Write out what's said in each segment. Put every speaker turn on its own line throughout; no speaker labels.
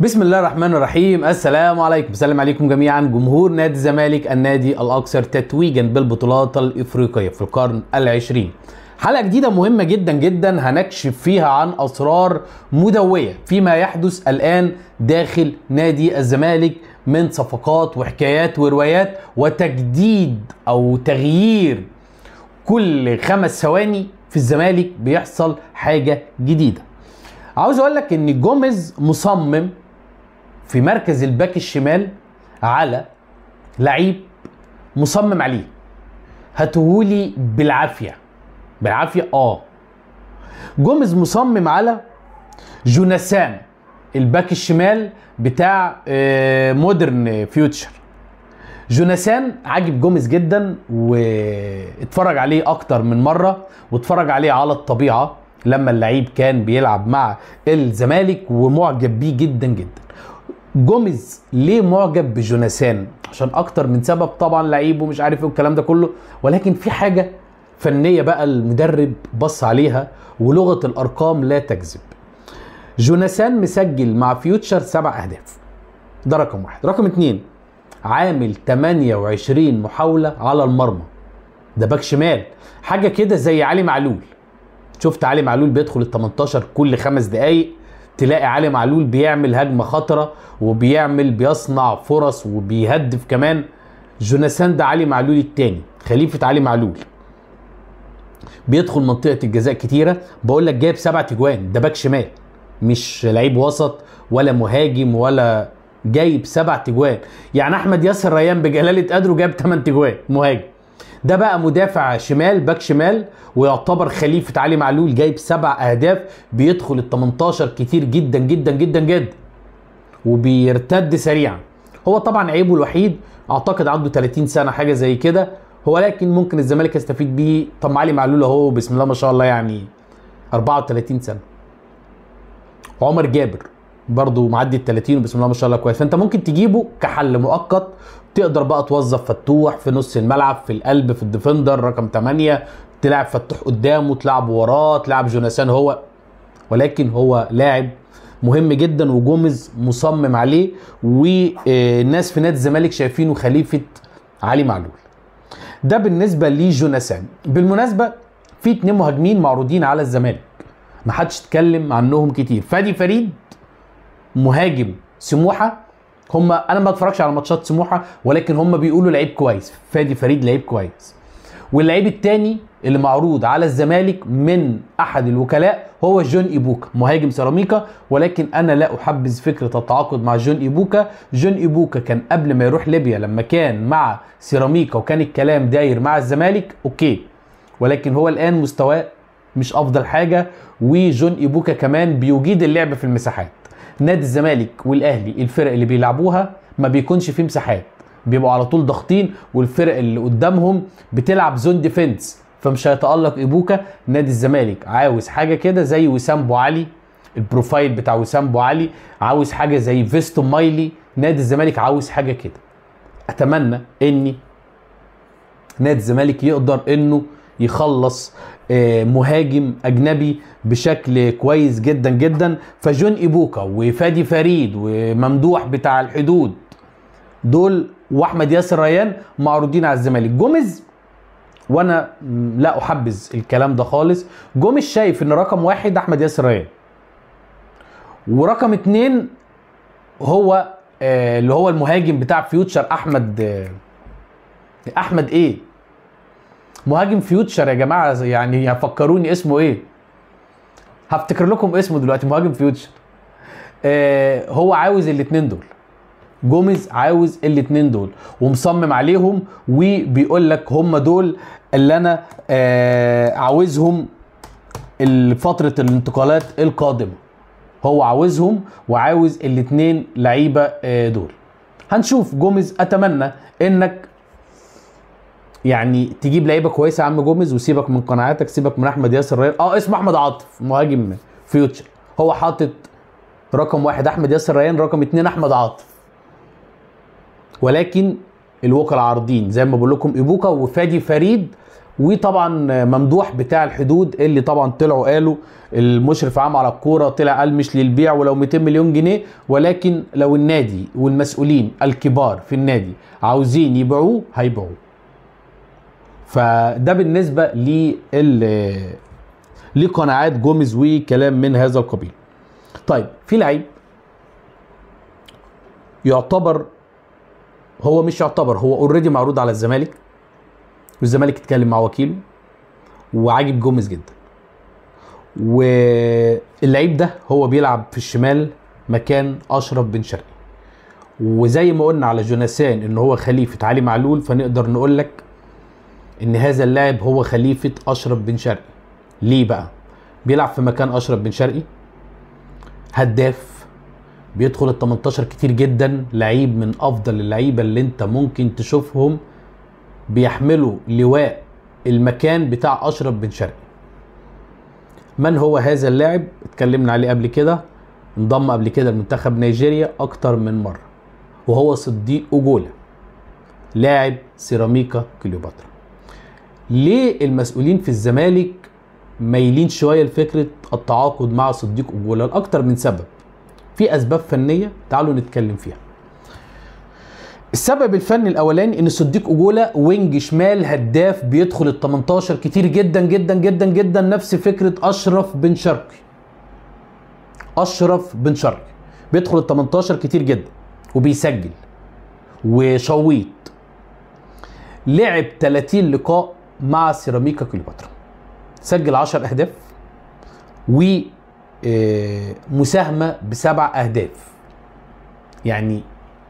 بسم الله الرحمن الرحيم. السلام عليكم. سلام عليكم جميعا. جمهور نادي الزمالك النادي الاكثر تتويجا بالبطولات الإفريقية في القرن العشرين. حلقة جديدة مهمة جدا جدا هنكشف فيها عن أسرار مدوية فيما يحدث الآن داخل نادي الزمالك من صفقات وحكايات وروايات وتجديد أو تغيير كل خمس ثواني في الزمالك بيحصل حاجة جديدة. عاوز أقول لك إن جوميز مصمم في مركز ال back الشمال على لعيب مصمم عليه. هاتهولي بالعافية. بالعافية آه. جوميز مصمم على جوناسان ال back الشمال بتاع آه، مودرن فيوتشر. جوناسان عاجب جوميز جدا واتفرج عليه أكتر من مرة واتفرج عليه على الطبيعة لما اللعيب كان بيلعب مع الزمالك ومعجب بيه جدا جدا. جوميز ليه معجب بجوناسان عشان أكتر من سبب طبعا لعيب ومش عارف إيه والكلام ده كله. ولكن في حاجة فنية بقى المدرب بص عليها ولغة الأرقام لا تكذب. جوناسان مسجل مع فيوتشر سبع أهداف. ده رقم واحد. رقم اتنين عامل 28 محاولة على المرمى. ده back شمال. حاجة كده زي علي معلول. شفت علي معلول بيدخل ال 18 كل خمس دقايق. تلاقي علي معلول بيعمل هجمة خطرة وبيعمل بيصنع فرص وبيهدف كمان جوناثان ده علي معلول التاني خليفة علي معلول. بيدخل منطقة الجزاء كتيرة بقول لك جايب سبع تجوان ده back شمال مش لعيب وسط ولا مهاجم ولا جايب سبع تجوان. يعني أحمد ياسر ريان بجلالة قدره جايب 8 تجوان مهاجم. ده بقى مدافع شمال باك شمال ويعتبر خليفة علي معلول جايب سبع أهداف بيدخل ال 18 كتير جدا جدا جدا جدا وبيرتد سريعا. هو طبعا عيبه الوحيد أعتقد عنده 30 سنة حاجة زي كده هو لكن ممكن الزمالك يستفيد بيه. طب علي معلول أهو بسم الله ما شاء الله يعني 34 سنة. عمر جابر. برضه معدي ال 30 وبسم الله ما شاء الله كويس. فأنت ممكن تجيبه كحل مؤقت تقدر بقى توظف فتوح في نص الملعب في القلب في الديفندر رقم 8 تلعب فتوح قدامه تلعب وراه تلعب جوناثان هو ولكن هو لاعب مهم جدا وجوميز مصمم عليه والناس في نادي الزمالك شايفينه خليفة علي معلول. ده بالنسبة لجوناثان. بالمناسبة في اتنين مهاجمين معروضين على الزمالك ما حدش اتكلم عنهم كتير. فادي فريد مهاجم سموحة هم أنا ما بتفرجش على ماتشات سموحة ولكن هم بيقولوا لعيب كويس. فادي فريد لعيب كويس. واللعيب التاني اللي معروض على الزمالك من أحد الوكلاء هو جون إيبوكا مهاجم سيراميكا ولكن أنا لا أحبذ فكرة التعاقد مع جون إيبوكا. جون إيبوكا كان قبل ما يروح ليبيا لما كان مع سيراميكا وكان الكلام داير مع الزمالك okay. ولكن هو الآن مستواه مش أفضل حاجة وجون إيبوكا كمان بيجيد اللعب في المساحات. نادي الزمالك والأهلي الفرق اللي بيلعبوها ما بيكونش فيه مساحات. بيبقوا على طول ضاغطين والفرق اللي قدامهم بتلعب zone defense فمش هيتألق إيبوكا نادي الزمالك عاوز حاجة كده زي وسام أبو علي ال profile بتاع وسام أبو علي عاوز حاجة زي فيستو مايلي نادي الزمالك عاوز حاجة كده. أتمنى إني نادي الزمالك يقدر إنه يخلص آه، مهاجم أجنبي بشكل كويس جدا جدا. فجون إيبوكا وفادي فريد وممدوح بتاع الحدود دول وأحمد ياسر ريان معروضين على الزمالك. جوميز وأنا لا أحبذ الكلام ده خالص. جوميز شايف إن رقم واحد أحمد ياسر ريان ورقم اتنين هو آه، اللي هو المهاجم بتاع فيوتشر أحمد آه، أحمد إيه؟ مهاجم فيوتشر يا جماعة يعني فكروني اسمه إيه؟ هفتكر لكم اسمه دلوقتي مهاجم فيوتشر آه هو عاوز الاثنين دول. جوميز عاوز الاثنين دول ومصمم عليهم وبيقول لك هم دول اللي أنا آه عاوزهم فتره الانتقالات القادمة. هو عاوزهم وعاوز الاثنين لعيبة آه دول. هنشوف جوميز أتمنى إنك يعني تجيب لعيبة كويسة يا عم جوميز وسيبك من قناعاتك سيبك من أحمد ياسر ريان آه اسمه أحمد عاطف مهاجم فيوتشر هو حاطط رقم واحد أحمد ياسر ريان رقم اتنين أحمد عاطف. ولكن الوكلاء عارضين زي ما بقول لكم إيبوكا وفادي فريد وطبعا ممدوح بتاع الحدود اللي طبعا طلعوا قالوا المشرف عام على الكورة طلع قال مش للبيع ولو 200 مليون جنيه. ولكن لو النادي والمسؤولين الكبار في النادي عاوزين يبيعوه هيبيعوه. فده بالنسبة لل لقناعات جوميز وكلام من هذا القبيل. طيب في لعيب يعتبر هو مش يعتبر هو اوريدي معروض على الزمالك والزمالك اتكلم مع وكيله وعاجب جوميز جدا. واللعيب ده هو بيلعب في الشمال مكان أشرف بن شرقي. وزي ما قلنا على جوناثان إن هو خليفة علي معلول فنقدر نقول لك إن هذا اللاعب هو خليفة أشرف بن شرقي. ليه بقى؟ بيلعب في مكان أشرف بن شرقي. هداف. بيدخل ال 18 كتير جدا. لعيب من أفضل اللعيبة اللي أنت ممكن تشوفهم. بيحملوا لواء المكان بتاع أشرف بن شرقي. من هو هذا اللاعب؟ اتكلمنا عليه قبل كده. انضم قبل كده لمنتخب نيجيريا أكتر من مرة. وهو صديق أوجولا. لاعب سيراميكا كليوباترا. ليه المسؤولين في الزمالك مايلين شوية لفكرة التعاقد مع صديق أوجولا لأكتر من سبب. في أسباب فنية تعالوا نتكلم فيها. السبب الفني الأولاني إن صديق أوجولا وينج شمال هداف بيدخل ال 18 كتير جدا جدا جدا جدا نفس فكرة أشرف بن شرقي. أشرف بن شرقي. بيدخل ال 18 كتير جدا وبيسجل وشويط. لعب 30 لقاء مع سيراميكا كليوباترا. سجل 10 أهداف و آه، بسبع أهداف. يعني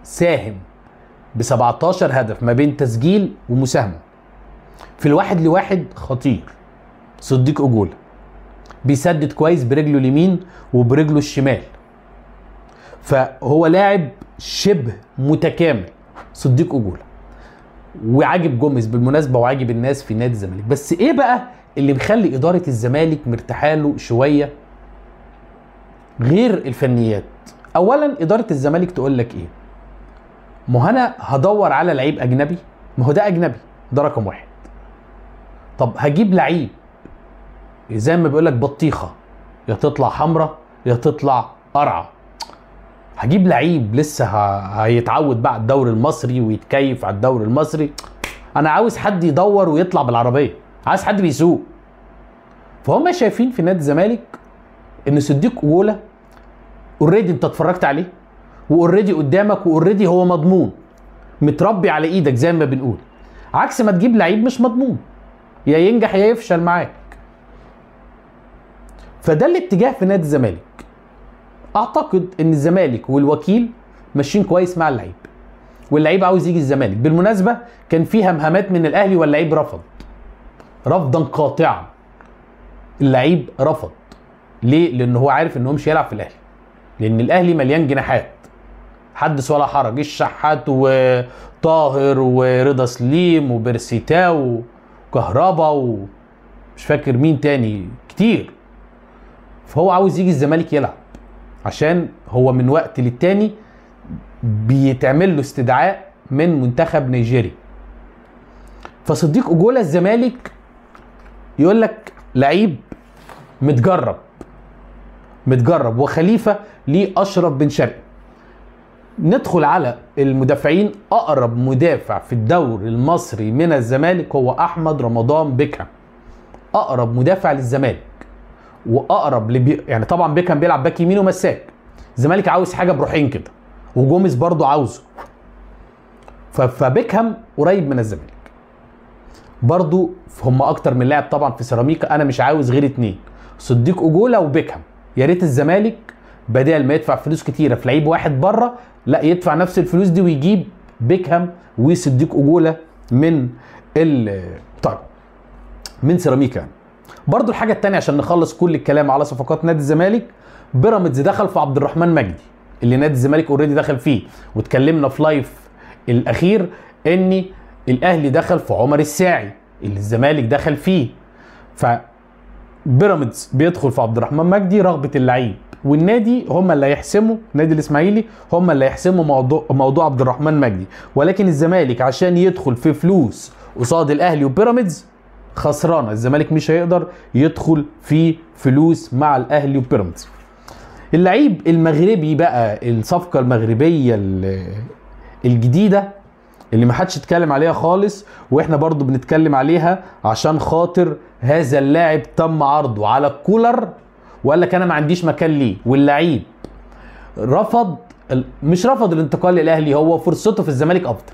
ساهم ب 17 هدف ما بين تسجيل ومساهمة. في الواحد لواحد خطير. صديق أجولا. بيسدد كويس برجله اليمين وبرجله الشمال. فهو لاعب شبه متكامل. صديق أجولا. وعاجب جوميز بالمناسبة وعاجب الناس في نادي الزمالك. بس إيه بقى اللي مخلي إدارة الزمالك مرتاحاله شوية؟ غير الفنيات. اولا إدارة الزمالك تقول لك إيه؟ ما أنا هدور على لعيب أجنبي؟ ما هو ده أجنبي ده رقم واحد. طب هجيب لعيب زي ما بيقول لك بطيخة يا تطلع حمراء يا تطلع قرعة. هجيب لعيب لسه هيتعود بقى على الدوري المصري ويتكيف على الدوري المصري. أنا عاوز حد يدور ويطلع بالعربية. عايز حد بيسوق. فهم شايفين في نادي الزمالك إن صديق أجولا already أنت اتفرجت عليه و already قدامك و already هو مضمون. متربي على إيدك زي ما بنقول. عكس ما تجيب لعيب مش مضمون. يا ينجح يا يفشل معاك. فده الاتجاه في نادي الزمالك. أعتقد إن الزمالك والوكيل ماشيين كويس مع اللعيب. واللعيب عاوز يجي الزمالك. بالمناسبة كان في همهمات من الأهلي واللعيب رفض. رفضا قاطعا. اللعيب رفض. ليه؟ لأن هو عارف إن هو مش هيلعب في الأهلي. لأن الأهلي مليان جناحات. حدث ولا حرج. الشحات وطاهر ورضا سليم وبرسيتاو وكهربا ومش فاكر مين تاني. كتير. فهو عاوز يجي الزمالك يلعب. عشان هو من وقت للتاني بيتعمل له استدعاء من منتخب نيجيريا. فصديق اجولا الزمالك يقول لك لعيب متجرب متجرب وخليفة لأشرف بن شرقي. ندخل على المدافعين أقرب مدافع في الدوري المصري من الزمالك هو أحمد رمضان بيكهام. أقرب مدافع للزمالك. واقرب لبي... يعني طبعا بيكهام بيلعب باك يمين ومساك. الزمالك عاوز حاجة بروحين كده وجوميز برضو عاوزه. ف... فبيكهام قريب من الزمالك. برضو هم أكتر من لاعب طبعا في سيراميكا أنا مش عاوز غير اتنين. صديق أجولا وبيكهام. يا ريت الزمالك بدل ما يدفع فلوس كتيرة في لعيب واحد بره لا يدفع نفس الفلوس دي ويجيب بيكهام وصديق أجولا من ال طيب من سيراميكا يعني. برضو الحاجة التانية عشان نخلص كل الكلام على صفقات نادي الزمالك بيراميدز دخل في عبد الرحمن مجدي اللي نادي الزمالك already دخل فيه واتكلمنا في live الأخير إن الأهلي دخل في عمر الساعي اللي الزمالك دخل فيه. ف بيراميدز بيدخل في عبد الرحمن مجدي رغبة اللعيب والنادي هم اللي هيحسموا نادي الإسماعيلي هم اللي هيحسموا موضوع موضوع عبد الرحمن مجدي. ولكن الزمالك عشان يدخل في فلوس قصاد الأهلي وبيراميدز خسرانة. الزمالك مش هيقدر يدخل في فلوس مع الأهلي وبيراميدز. اللعيب المغربي بقى الصفقة المغربية ال- الجديدة اللي ما حدش اتكلم عليها خالص وإحنا برضو بنتكلم عليها عشان خاطر هذا اللاعب تم عرضه على الكولر وقال لك أنا ما عنديش مكان ليه. واللعيب رفض مش رفض الانتقال للأهلي هو فرصته في الزمالك أفضل.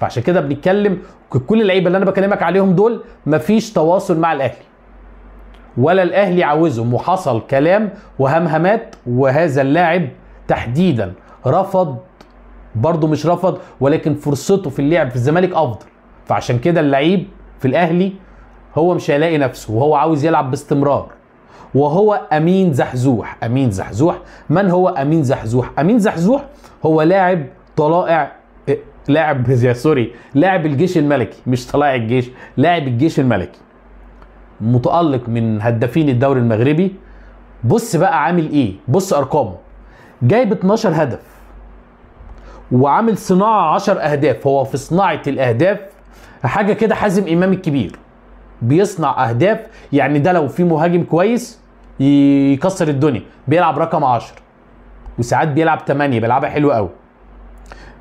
فعشان كده بنتكلم كل اللعيبة اللي أنا بكلمك عليهم دول مفيش تواصل مع الأهلي. ولا الأهلي عاوزهم وحصل كلام وهمهمات وهذا اللاعب تحديدا رفض برضه مش رفض ولكن فرصته في اللعب في الزمالك أفضل. فعشان كده اللعيب في الأهلي هو مش هيلاقي نفسه وهو عاوز يلعب باستمرار. وهو أمين زحزوح. أمين زحزوح؟ من هو أمين زحزوح؟ أمين زحزوح هو لاعب طلائع لاعب سوري لاعب الجيش الملكي مش طلائع الجيش لاعب الجيش الملكي. متألق من هدافين الدوري المغربي. بص بقى عامل إيه؟ بص أرقامه. جايب 12 هدف. وعامل صناعة 10 أهداف. هو في صناعة الأهداف حاجة كده حازم إمام الكبير. بيصنع أهداف يعني ده لو في مهاجم كويس يكسر الدنيا. بيلعب رقم 10 وساعات بيلعب 8 بيلعبها حلو قوي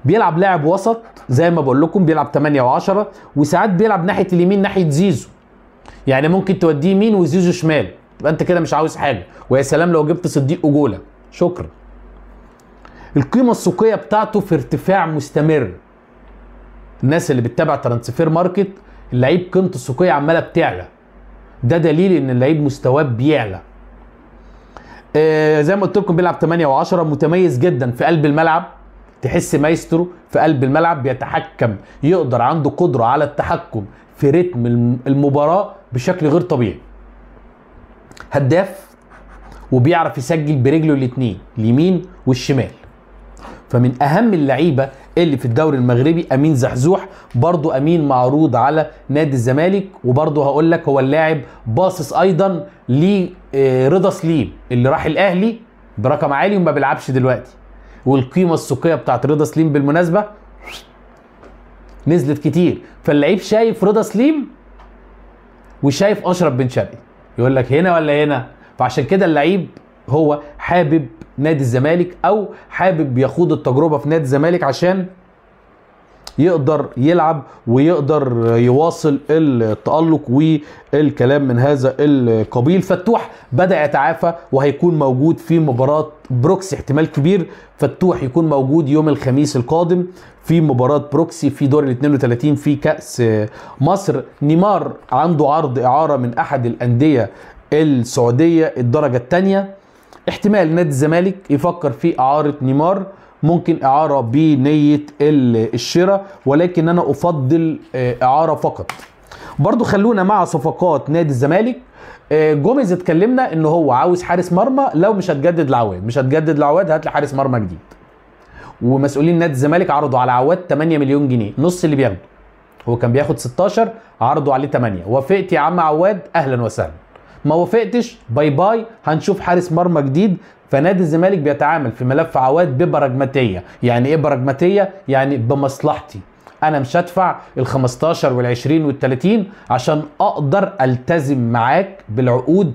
بيلعب لاعب وسط زي ما بقول لكم بيلعب 8 و10 وساعات بيلعب ناحية اليمين ناحية زيزو. يعني ممكن توديه يمين وزيزو شمال يبقى انت كده مش عاوز حاجة. ويا سلام لو جبت صديق اجوله شكرا. القيمة السوقية بتاعته في ارتفاع مستمر. الناس اللي بتتابع Transfermarkt اللعيب قيمته السوقية عمالة بتعلى. ده دليل إن اللعيب مستواه بيعلى. آه زي ما قلت لكم بيلعب 8 و10 متميز جدا في قلب الملعب. تحس مايسترو في قلب الملعب بيتحكم يقدر عنده قدرة على التحكم في رتم الم- المباراة بشكل غير طبيعي. هداف وبيعرف يسجل برجله الاتنين اليمين والشمال. فمن أهم اللعيبة اللي في الدوري المغربي أمين زحزوح برضو أمين معروض على نادي الزمالك وبرضو هقول لك هو اللاعب باصص أيضا لرضا سليم اللي راح الأهلي برقم عالي وما بيلعبش دلوقتي. والقيمة السوقية بتاعت رضا سليم بالمناسبة نزلت كتير. فاللعيب شايف رضا سليم وشايف أشرف بن شرقي. يقول لك هنا ولا هنا؟ فعشان كده اللعيب هو حابب نادي الزمالك أو حابب يخوض التجربة في نادي الزمالك عشان يقدر يلعب ويقدر يواصل التألق والكلام من هذا القبيل. فتوح بدأ يتعافى وهيكون موجود في مباراة بروكسي. احتمال كبير فتوح يكون موجود يوم الخميس القادم في مباراة بروكسي في دور ال 32 في كأس مصر. نيمار عنده عرض إعارة من أحد الأندية السعودية الدرجة الثانية. احتمال نادي الزمالك يفكر في إعارة نيمار. ممكن إعارة بنية ال- الشراء ولكن أنا أفضل آه، إعارة فقط. برضو خلونا مع صفقات نادي الزمالك. آه، جوميز اتكلمنا إن هو عاوز حارس مرمى لو مش هتجدد لعواد مش هتجدد لعواد هات لي حارس مرمى جديد. ومسؤولين نادي الزمالك عرضوا على عواد 8 مليون جنيه نص اللي بياخده. هو كان بياخد 16 عرضوا عليه 8 وافقت يا عم عواد أهلا وسهلا. ما وافقتش باي باي هنشوف حارس مرمى جديد. فنادي الزمالك بيتعامل في ملف عواد ببراجماتيه يعني إيه براجماتيه يعني بمصلحتي. أنا مش هدفع ال 15 وال 20 وال 30 عشان أقدر ألتزم معاك بالعقود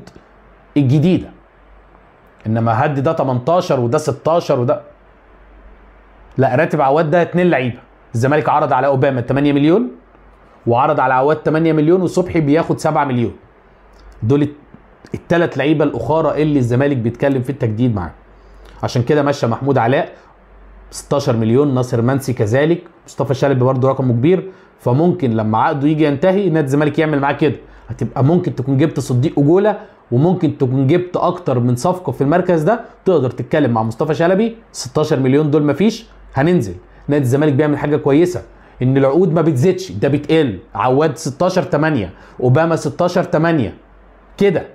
الجديدة. إنما هدي ده 18 وده 16 وده لا راتب عواد ده اتنين لعيبة. الزمالك عرض على أوباما 8 مليون وعرض على عواد 8 مليون وصبحي بياخد 7 مليون. دول الثلاث لعيبة الأخرى اللي الزمالك بيتكلم في التجديد معاه عشان كده مشى محمود علاء 16 مليون ناصر منسي كذلك مصطفى شلبي برضه رقمه كبير. فممكن لما عقده يجي ينتهي نادي الزمالك يعمل معاه كده. هتبقى ممكن تكون جبت صديق أجولة وممكن تكون جبت أكتر من صفقة في المركز ده. تقدر تتكلم مع مصطفى شلبي 16 مليون دول مفيش هننزل. نادي الزمالك بيعمل حاجة كويسة إن العقود ما بتزيدش ده بتقل. عواد 16 8 أوباما 16 8 كده.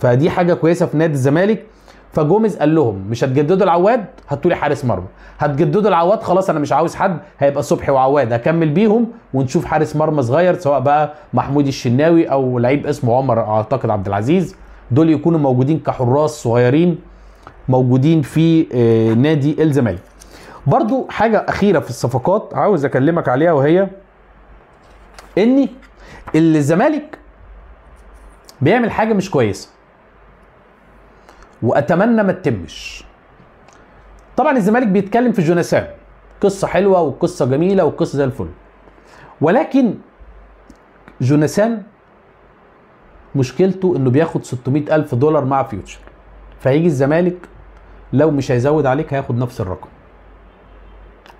فدي حاجة كويسة في نادي الزمالك. فجوميز قال لهم مش هتجددوا العواد هاتوا لي حارس مرمى. هتجددوا العواد خلاص أنا مش عاوز حد هيبقى صبحي وعواد. هكمل بيهم ونشوف حارس مرمى صغير سواء بقى محمود الشناوي أو لعيب اسمه عمر أعتقد عبد العزيز. دول يكونوا موجودين كحراس صغيرين موجودين في آه، نادي الزمالك. برضو حاجة أخيرة في الصفقات عاوز أكلمك عليها وهي إني الزمالك بيعمل حاجة مش كويسة. وأتمنى ما تتمش. طبعا الزمالك بيتكلم في جوناثان قصة حلوة وقصة جميلة وقصة زي الفل. ولكن جوناثان مشكلته إنه بياخد 600 ألف دولار مع فيوتشر. فهيجي الزمالك لو مش هيزود عليك هياخد نفس الرقم.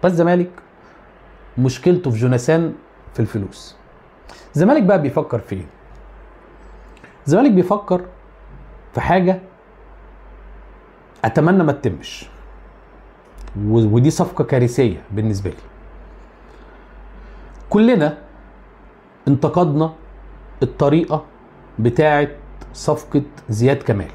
بس الزمالك مشكلته في جوناثان في الفلوس. الزمالك بقى بيفكر في إيه الزمالك بيفكر في حاجة أتمنى ما تتمش. ودي صفقة كارثية بالنسبة لي. كلنا انتقدنا الطريقة بتاعه صفقة زياد كمال.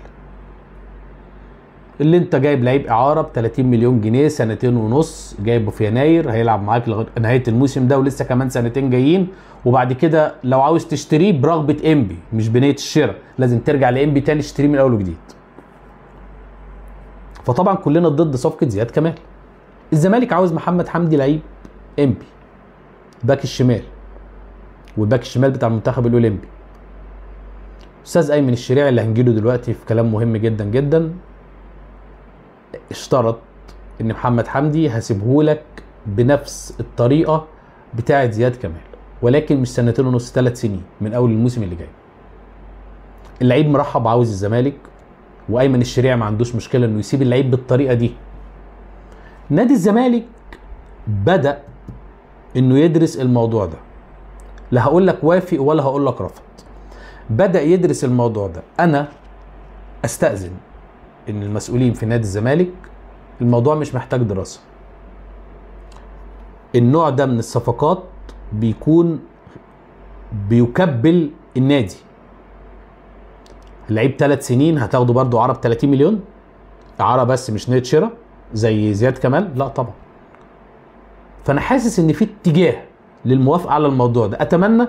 اللي انت جايب لعيب إعارة ب 30 مليون جنيه سنتين ونص جايبه في يناير هيلعب معاك لغايه نهاية الموسم ده ولسه كمان سنتين جايين. وبعد كده لو عاوز تشتريه برغبة إنبي مش بنية الشراء لازم ترجع لإنبي تاني تشتريه من أول وجديد. فطبعا كلنا ضد صفقة زياد كمال. الزمالك عاوز محمد حمدي لعيب انبي باك الشمال والباك الشمال بتاع المنتخب الاولمبي أستاذ أيمن الشريعي اللي هنجيله دلوقتي في كلام مهم جدا جدا اشترط إن محمد حمدي هسيبهولك بنفس الطريقة بتاعة زياد كمال ولكن مش سنتين ونص ثلاث سنين من أول الموسم اللي جاي. اللعيب مرحب عاوز الزمالك وأيمن الشريعي ما عندوش مشكلة إنه يسيب اللعيب بالطريقة دي. نادي الزمالك بدأ إنه يدرس الموضوع ده. لا هقول لك وافق ولا هقول لك رفض. بدأ يدرس الموضوع ده. أنا أستأذن إن المسؤولين في نادي الزمالك الموضوع مش محتاج دراسة. النوع ده من الصفقات بيكون بيكبل النادي. اللعيب ثلاث سنين هتاخده برضه عرب 30 مليون؟ اعاره بس مش نية شراء زي زياد كمال؟ لا طبعا. فأنا حاسس إن في اتجاه للموافقة على الموضوع ده. أتمنى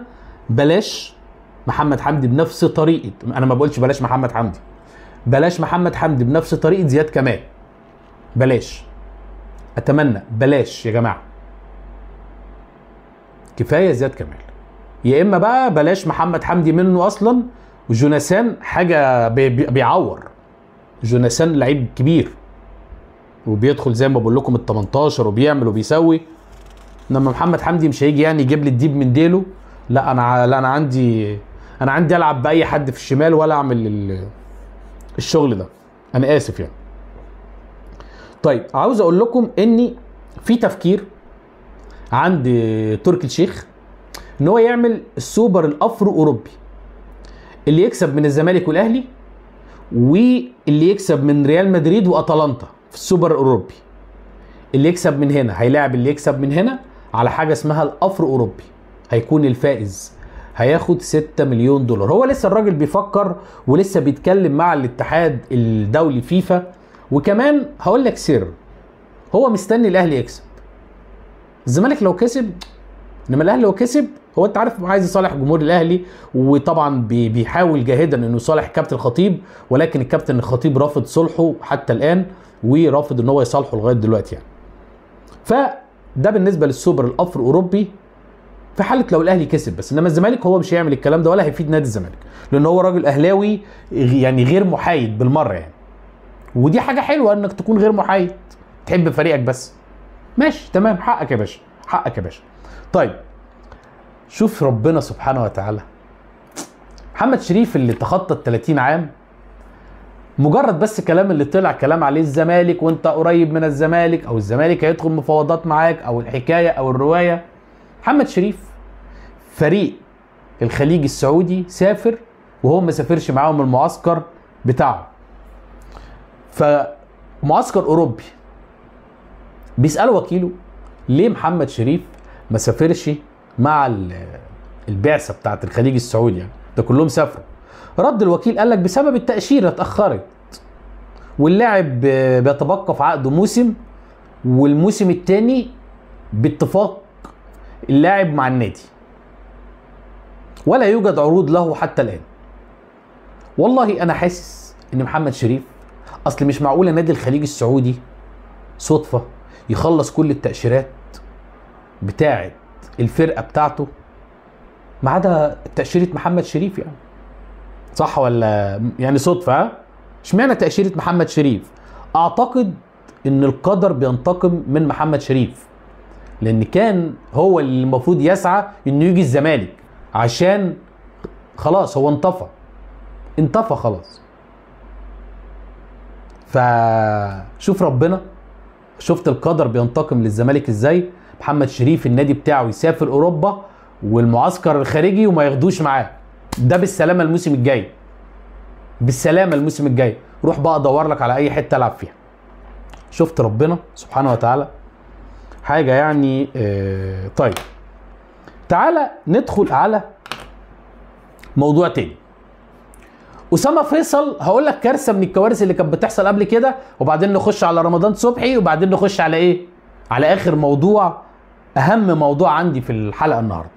بلاش محمد حمدي بنفس طريقة أنا ما بقولش بلاش محمد حمدي. بلاش محمد حمدي بنفس طريقة زياد كمال. بلاش. أتمنى بلاش يا جماعة. كفاية زياد كمال. يا إما بقى بلاش محمد حمدي منه أصلا وجوناثان حاجة بي- بي- بيعور. جوناثان لعيب كبير. وبيدخل زي ما بقول لكم ال 18 وبيعمل وبيسوي. إنما محمد حمدي مش هيجي يعني يجيب لي الديب من ديله. لا أنا لا أنا عندي أنا عندي ألعب بأي حد في الشمال ولا أعمل ال- الشغل ده. أنا آسف يعني. طيب عاوز أقول لكم إني في تفكير عند تركي الشيخ إن هو يعمل السوبر الأفرو أوروبي. اللي يكسب من الزمالك والأهلي واللي يكسب من ريال مدريد وأتلانتا في السوبر الأوروبي. اللي يكسب من هنا هيلاعب اللي يكسب من هنا على حاجة اسمها الافرو أوروبي. هيكون الفائز. هياخد 6 مليون دولار. هو لسه الراجل بيفكر ولسه بيتكلم مع الاتحاد الدولي فيفا. وكمان هقول لك سر. هو مستني الأهلي يكسب. الزمالك لو كسب إنما الأهلي لو كسب هو انت عارف عايز يصالح جمهور الاهلي وطبعا بي- بيحاول جاهدا إنه يصالح الكابتن الخطيب ولكن الكابتن الخطيب رافض صلحه حتى الآن ورافض إن هو يصالحه لغاية دلوقتي يعني. فده بالنسبة للسوبر الافرو أوروبي. في حالة لو الأهلي كسب بس إنما الزمالك هو مش هيعمل الكلام ده ولا هيفيد نادي الزمالك لأن هو راجل أهلاوي يعني غير محايد بالمرة يعني. ودي حاجة حلوة إنك تكون غير محايد تحب فريقك بس. ماشي تمام حقك يا باشا حقك يا باشا. طيب شوف ربنا سبحانه وتعالى. محمد شريف اللي تخطى ال 30 عام مجرد بس كلام اللي طلع كلام عليه الزمالك وانت قريب من الزمالك أو الزمالك هيدخل مفاوضات معاك أو الحكاية أو الرواية. محمد شريف فريق الخليج السعودي سافر وهو ما سافرش معاهم المعسكر بتاعه. فمعسكر أوروبي بيسألوا وكيله ليه محمد شريف ما سافرش مع ال- البعثة بتاعت الخليج السعودي يعني. ده كلهم سافروا. رد الوكيل قال لك بسبب التأشيرة اتأخرت. واللاعب بيتبقى في عقده موسم والموسم الثاني باتفاق اللاعب مع النادي. ولا يوجد عروض له حتى الآن. والله أنا حاسس إن محمد شريف أصل مش معقوله نادي الخليج السعودي صدفة يخلص كل التأشيرات بتاعه الفرقة بتاعته ما عدا تأشيرة محمد شريف يعني. صح ولا يعني صدفة ها؟ اشمعنى تأشيرة محمد شريف؟ أعتقد إن القدر بينتقم من محمد شريف لأن كان هو اللي المفروض يسعى إنه يجي الزمالك عشان خلاص هو انطفى انطفى خلاص. فشوف ربنا شفت القدر بينتقم للزمالك إزاي؟ محمد شريف النادي بتاعه يسافر أوروبا والمعسكر الخارجي وما ياخدوش معاه. ده بالسلامة الموسم الجاي. بالسلامة الموسم الجاي. روح بقى ادور لك على أي حتة العب فيها. شفت ربنا سبحانه وتعالى؟ حاجة يعني آه طيب. تعالى ندخل على موضوع تاني. أسامة فيصل هقول لك كارثة من الكوارث اللي كانت بتحصل قبل كده وبعدين نخش على رمضان صبحي وبعدين نخش على إيه؟ على آخر موضوع أهم موضوع عندي في الحلقة النهارده.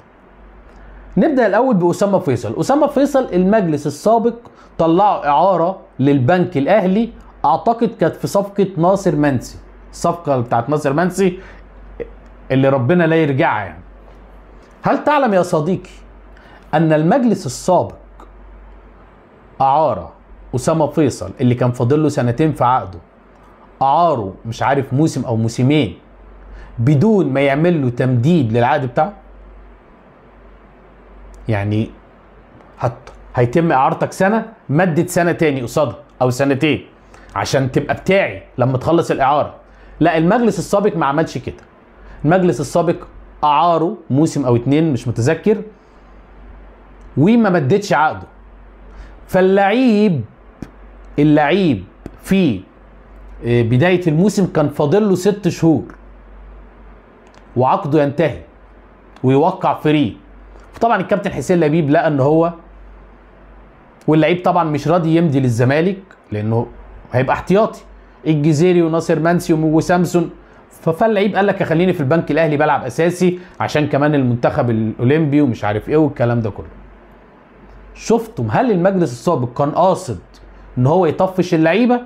نبدأ الأول بأسامة فيصل. أسامة فيصل المجلس السابق طلعوا إعارة للبنك الأهلي أعتقد كانت في صفقة ناصر منسي. الصفقه بتاعت ناصر منسي اللي ربنا لا يرجعها يعني. هل تعلم يا صديقي أن المجلس السابق أعاره أسامة فيصل اللي كان فاضل له سنتين في عقده أعاره مش عارف موسم أو موسمين بدون ما يعمل له تمديد للعقد بتاعه؟ يعني هت... هيتم إعارتك سنة مدد سنة تاني قصادها أو سنتين عشان تبقى بتاعي لما تخلص الإعارة. لا المجلس السابق ما عملش كده. المجلس السابق أعاره موسم أو اتنين مش متذكر وما مددش عقده. فاللعيب اللعيب في بداية الموسم كان فاضل له ست شهور. وعقده ينتهي ويوقع فري. طبعا الكابتن حسين لبيب لقى إن هو واللعيب طبعا مش راضي يمضي للزمالك لأنه هيبقى احتياطي. الجزيري وناصر منسي وسامسون فاللعيب قال لك خليني في البنك الأهلي بلعب أساسي عشان كمان المنتخب الأولمبي ومش عارف إيه والكلام ده كله. شفتم هل المجلس السابق كان قاصد إن هو يطفش اللعيبة؟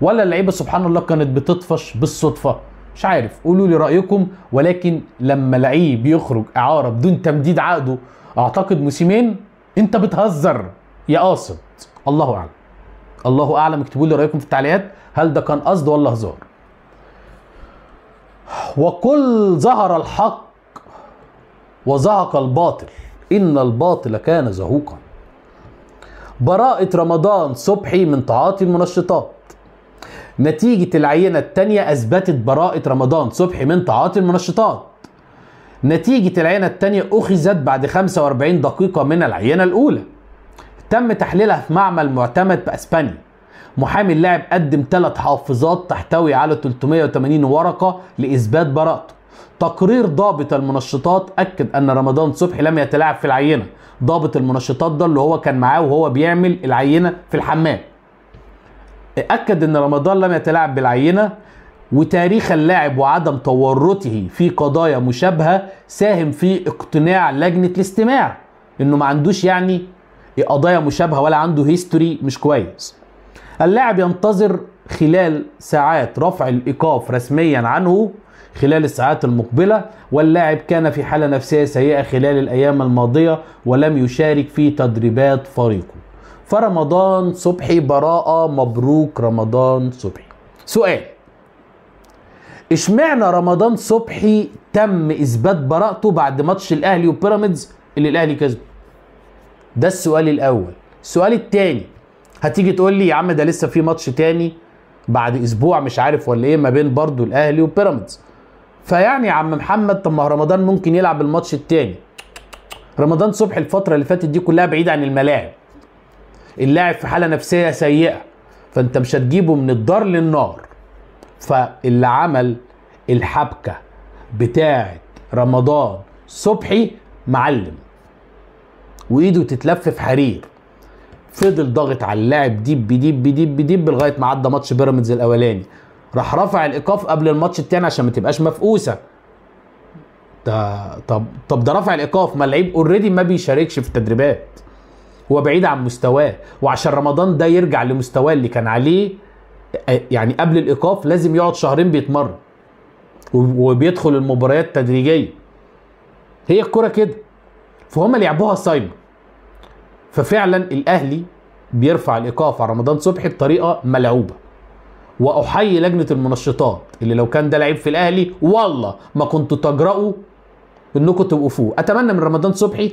ولا اللعيبة سبحان الله كانت بتطفش بالصدفة؟ مش عارف. قولوا لي رأيكم ولكن لما لعيب يخرج إعارة بدون تمديد عقده أعتقد موسمين أنت بتهزر. يا قاصد. الله أعلم. الله أعلم. اكتبوا لي رأيكم في التعليقات. هل ده كان قصد ولا هزار؟ وكل ظهر الحق وزهق الباطل. إن الباطل كان زهوقا. براءة رمضان صبحي من تعاطي المنشطات. نتيجة العينة التانية أثبتت براءة رمضان صبحي من تعاطي المنشطات. نتيجة العينة التانية أخذت بعد 45 دقيقة من العينة الأولى. تم تحليلها في معمل معتمد بأسبانيا. محامي اللاعب قدم ثلاث حافظات تحتوي على 380 ورقة لإثبات براءته. تقرير ضابط المنشطات أكد أن رمضان صبحي لم يتلاعب في العينة. ضابط المنشطات ده اللي هو كان معاه وهو بيعمل العينة في الحمام. أكد أن رمضان لم يتلاعب بالعينة وتاريخ اللاعب وعدم تورطه في قضايا مشابهة ساهم في اقتناع لجنة الاستماع. إنه ما عندوش يعني قضايا مشابهة ولا عنده هيستوري مش كويس. اللاعب ينتظر خلال ساعات رفع الإيقاف رسميا عنه خلال الساعات المقبلة واللاعب كان في حالة نفسية سيئة خلال الأيام الماضية ولم يشارك في تدريبات فريقه. فرمضان صبحي براءة مبروك رمضان صبحي. سؤال. اشمعنى رمضان صبحي تم إثبات براءته بعد ماتش الأهلي وبيراميدز اللي الأهلي كسبه؟ ده السؤال الأول. السؤال الثاني هتيجي تقول لي يا عم ده لسه في ماتش تاني بعد أسبوع مش عارف ولا إيه ما بين برضو الأهلي وبيراميدز. فيعني يا عم محمد طب ما رمضان ممكن يلعب الماتش التاني. رمضان صبحي الفترة اللي فاتت دي كلها بعيد عن الملاعب. اللاعب في حالة نفسية سيئة فأنت مش هتجيبه من الدار للنار. فاللي عمل الحبكة بتاعة رمضان صبحي معلم وإيده تتلف في حرير. فضل ضاغط على اللاعب ديب ديب ديب ديب لغاية ما عدى ماتش بيراميدز الأولاني. راح رفع الإيقاف قبل الماتش التاني عشان ما تبقاش مفقوسة. ده طب طب ده رفع الإيقاف ما اللعيب already ما بيشاركش في التدريبات. هو بعيد عن مستواه وعشان رمضان ده يرجع لمستواه اللي كان عليه يعني قبل الإيقاف لازم يقعد شهرين بيتمرن وبيدخل المباريات تدريجيا هي الكرة كده فهم لعبوها صايمة. ففعلا الأهلي بيرفع الإيقاف على رمضان صبحي بطريقة ملعوبة. وأحيي لجنة المنشطات اللي لو كان ده لعيب في الأهلي والله ما كنتوا تجرؤوا إنكم تبقوا فوق. أتمنى من رمضان صبحي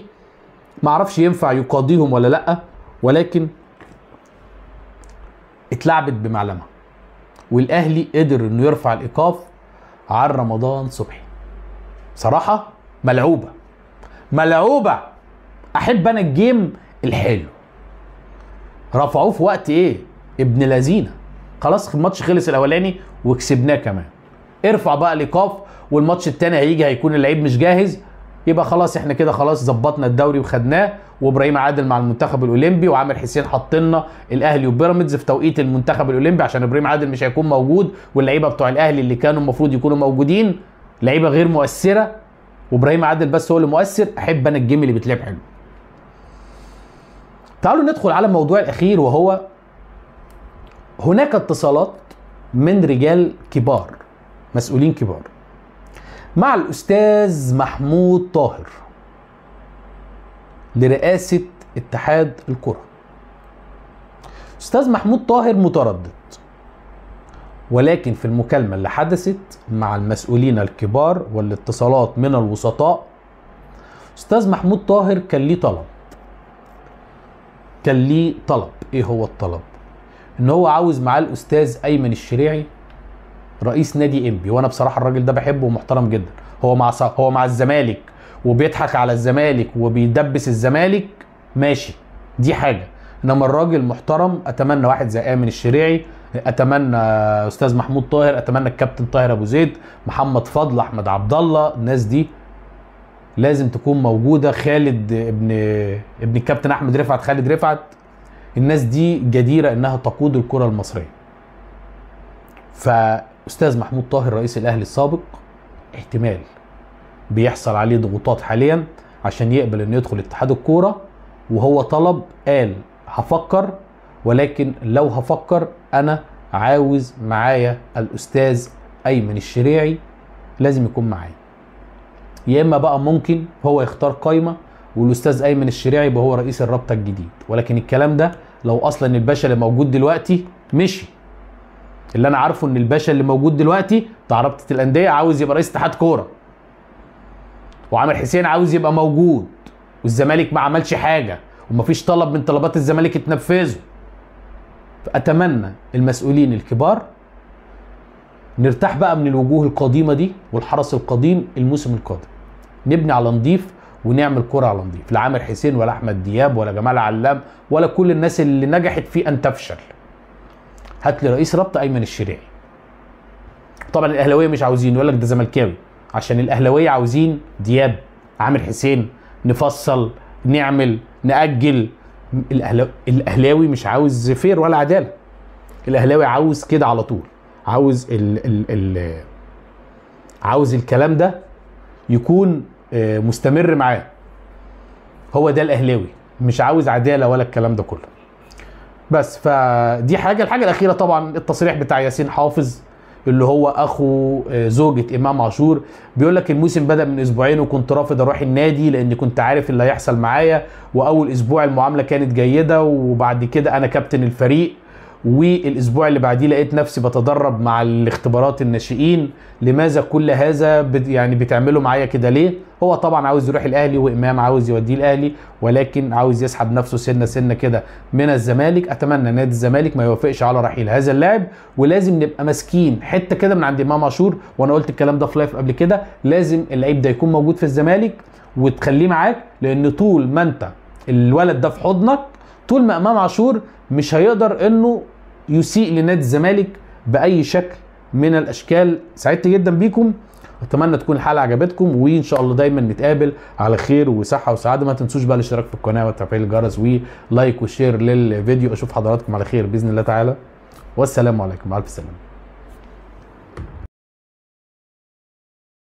ما أعرفش ينفع يقاضيهم ولا لأ ولكن اتلعبت بمعلمة. والأهلي قدر إنه يرفع الإيقاف عن رمضان صبحي. صراحة ملعوبة. ملعوبة! أحب أنا الجيم الحلو. رفعوه في وقت إيه؟ ابن لذينة. خلاص الماتش خلص الأولاني وكسبناه كمان. ارفع بقى الإيقاف والماتش التاني هيجي هيكون اللعيب مش جاهز. يبقى خلاص إحنا كده خلاص ظبطنا الدوري وخدناه وابراهيم عادل مع المنتخب الاولمبي وعامر حسين حط لنا الاهلي وبيراميدز في توقيت المنتخب الاولمبي عشان إبراهيم عادل مش هيكون موجود واللعيبه بتوع الاهلي اللي كانوا المفروض يكونوا موجودين لعيبه غير مؤثره وابراهيم عادل بس هو اللي مؤثر احب أنا الجيم اللي بيتلعب حلو. تعالوا ندخل على الموضوع الاخير وهو هناك اتصالات من رجال كبار مسؤولين كبار. مع الأستاذ محمود طاهر لرئاسة اتحاد الكرة. أستاذ محمود طاهر متردد ولكن في المكالمة اللي حدثت مع المسؤولين الكبار والاتصالات من الوسطاء أستاذ محمود طاهر كان ليه طلب. كان ليه طلب. إيه هو الطلب؟ إن هو عاوز معاه الأستاذ أيمن الشريعي رئيس نادي إنبي وأنا بصراحة الراجل ده بحبه ومحترم جدا. هو مع هو مع الزمالك وبيضحك على الزمالك وبيدبس الزمالك ماشي دي حاجة. إنما الراجل محترم أتمنى واحد زي ايمن الشريعي أتمنى أستاذ محمود طاهر أتمنى الكابتن طاهر أبو زيد محمد فضل أحمد عبد الله الناس دي لازم تكون موجودة. خالد ابن ابن الكابتن أحمد رفعت خالد رفعت الناس دي جديرة إنها تقود الكرة المصرية. فاستاذ محمود طاهر رئيس الأهلي السابق احتمال بيحصل عليه ضغوطات حاليا عشان يقبل إنه يدخل اتحاد الكورة وهو طلب قال هفكر ولكن لو هفكر أنا عاوز معايا الأستاذ أيمن الشريعي لازم يكون معايا. يا إما بقى ممكن هو يختار قايمة والأستاذ أيمن الشريعي يبقى هو رئيس الرابطة الجديد ولكن الكلام ده لو أصلا الباشا اللي موجود دلوقتي مشي. اللي أنا عارفه إن الباشا اللي موجود دلوقتي بتاع رابطة الأندية عاوز يبقى رئيس اتحاد كورة. وعامر حسين عاوز يبقى موجود والزمالك ما عملش حاجة ومفيش طلب من طلبات الزمالك اتنفذوا فأتمنى المسؤولين الكبار نرتاح بقى من الوجوه القديمة دي والحرس القديم الموسم القادم. نبني على نضيف ونعمل كرة على نضيف. لا عامر حسين ولا أحمد دياب ولا جمال علام ولا كل الناس اللي نجحت في أن تفشل. هات لي رئيس رابطة أيمن الشريعي. طبعا الأهلاوية مش عاوزين يقول لك ده زملكاوي. عشان الأهلاوية عاوزين دياب عامر حسين نفصل نعمل نأجل. الأهلاوي مش عاوز فير ولا عدالة. الأهلاوي عاوز كده على طول. عاوز ال ال ال عاوز الكلام ده يكون آه، مستمر معاه. هو ده الأهلاوي مش عاوز عدالة ولا الكلام ده كله. بس فدي حاجة. الحاجة الأخيرة طبعا التصريح بتاع ياسين حافظ اللي هو أخو آه، زوجة إمام عاشور. بيقول لك الموسم بدأ من أسبوعين وكنت رافض أروح النادي لأن كنت عارف اللي هيحصل معايا وأول أسبوع المعاملة كانت جيدة وبعد كده أنا كابتن الفريق. والأسبوع اللي بعديه لقيت نفسي بتدرب مع الاختبارات الناشئين. لماذا كل هذا بت يعني بتعملوا معايا كده ليه؟ هو طبعا عاوز يروح الأهلي وإمام عاوز يوديه الأهلي ولكن عاوز يسحب نفسه سنة سنة كده من الزمالك. أتمنى نادي الزمالك ما يوافقش على رحيل هذا اللاعب. ولازم نبقى ماسكين حتة كده من عند إمام عاشور وأنا قلت الكلام ده في لايف قبل كده. لازم اللعيب ده يكون موجود في الزمالك وتخليه معاك لأن طول ما أنت الولد ده في حضنك طول ما إمام عاشور مش هيقدر إنه يسيء لنادي الزمالك بأي شكل من الأشكال. سعدت جدا بيكم. أتمنى تكون الحلقة عجبتكم وإن شاء الله دايما نتقابل على خير وصحة وسعادة. ما تنسوش بقى الاشتراك في القناة وتفعيل الجرس ولايك وشير للفيديو. أشوف حضراتكم على خير بإذن الله تعالى. والسلام عليكم. مع ألف سلامة.